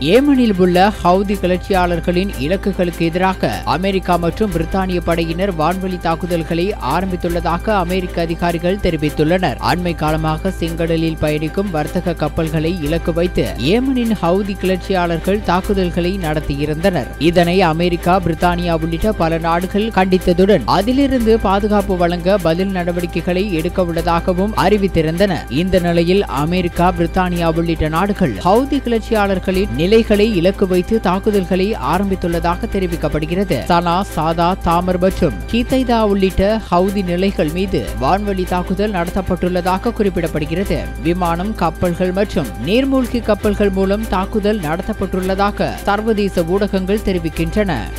ஏமனில் உள்ள ஹவுதி கிளர்ச்சியாளர்களின் இலக்குகளுக்கு எதிராக அமெரிக்கா மற்றும் பிரித்தானிய படையினர் வான்வழி தாக்குதல்களை ஆரம்பித்துள்ளதாக அமெரிக்க அதிகாரிகள் தெரிவித்துள்ளனர். அண்மை காலமாக செங்கடலில் பயணிக்கும் வர்த்தக கப்பல்களை இலக்கு வைத்து ஏமனின் ஹவுதி கிளர்ச்சியாளர்கள் தாக்குதல்களை நடத்தியிருந்தனர். இதனை அமெரிக்கா பிரித்தானியா உள்ளிட்ட பல நாடுகள் கண்டித்ததுடன் அதிலிருந்து பாதுகாப்பு வழங்க பதில் நடவடிக்கைகளை எடுக்க உள்ளதாகவும் அறிவித்திருந்தன. இந்த நிலையில் அமெரிக்கா பிரித்தானியா உள்ளிட்ட நாடுகள் ஹவுதி கிளர்ச்சியாளர்களின் நிலைகளை இலக்கு வைத்து தாக்குதல்களை ஆரம்பித்துள்ளதாக தெரிவிக்கப்படுகிறது. சனா சாதா தாமர் மற்றும் கீதைதா உள்ளிட்ட ஹவுதி நிலைகள் மீது வான்வழி தாக்குதல் நடத்தப்பட்டுள்ளதாக குறிப்பிடப்படுகிறது. விமானம் கப்பல்கள் மற்றும் நீர்மூழ்கி கப்பல்கள் மூலம் தாக்குதல் நடத்தப்பட்டுள்ளதாக சர்வதேச ஊடகங்கள் தெரிவிக்கின்றன.